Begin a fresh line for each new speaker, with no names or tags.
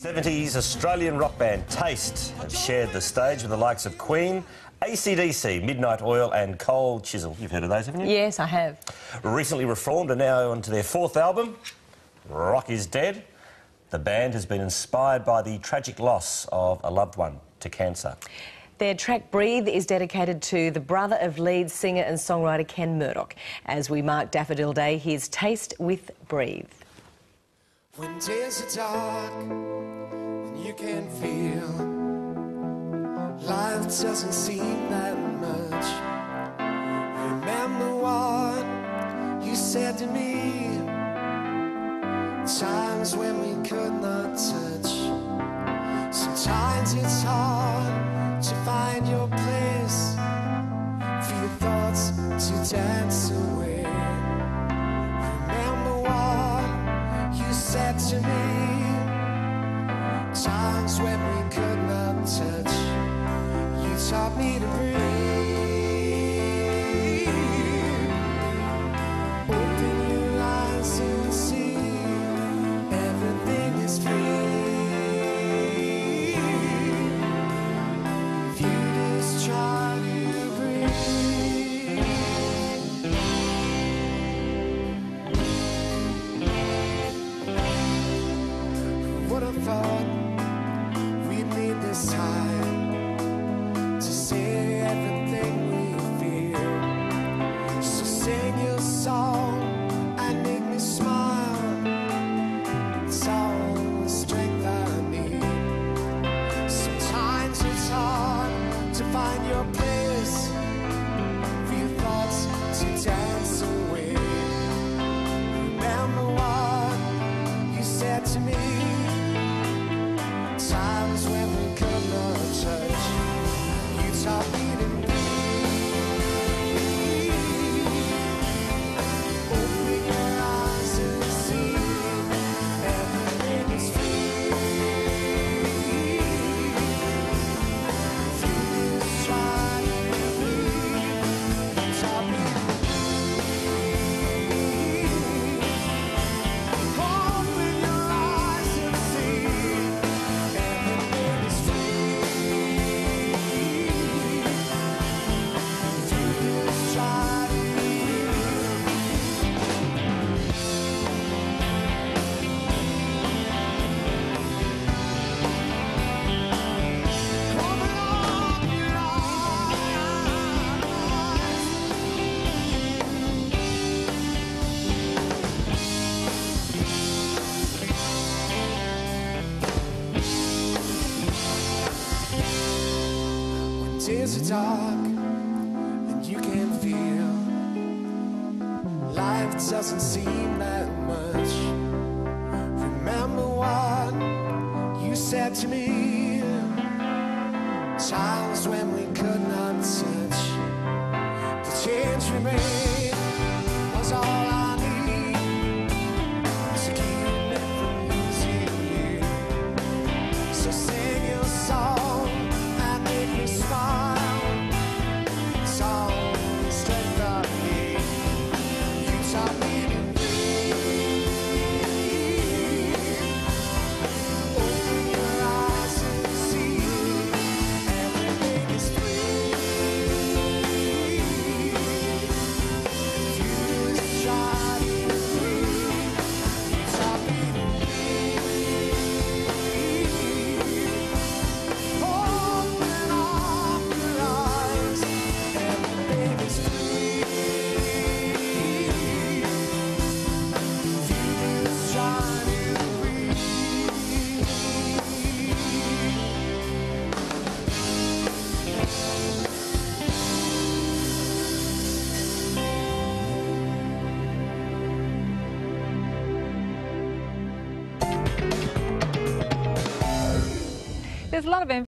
70s Australian rock band Taste have shared the stage with the likes of Queen, ACDC, Midnight Oil, and Cold Chisel. You've heard of those, haven't you?
Yes, I have.
Recently reformed and now onto their fourth album, Rock is Dead. The band has been inspired by the tragic loss of a loved one to cancer.
Their track Breathe is dedicated to the brother of lead singer and songwriter Ken Murdoch. As we mark Daffodil Day, here's Taste with Breathe.
When days are dark and you can feel life doesn't seem that much. Remember what you said to me. Times when we could not touch. Sometimes it's hard to find your Times when we could not touch. You taught me to breathe. Song and make me smile. When we could not touch. You taught me to Days are dark and you can feel life doesn't seem that much. Remember what you said to me. Times when we could not touch.
There's a lot of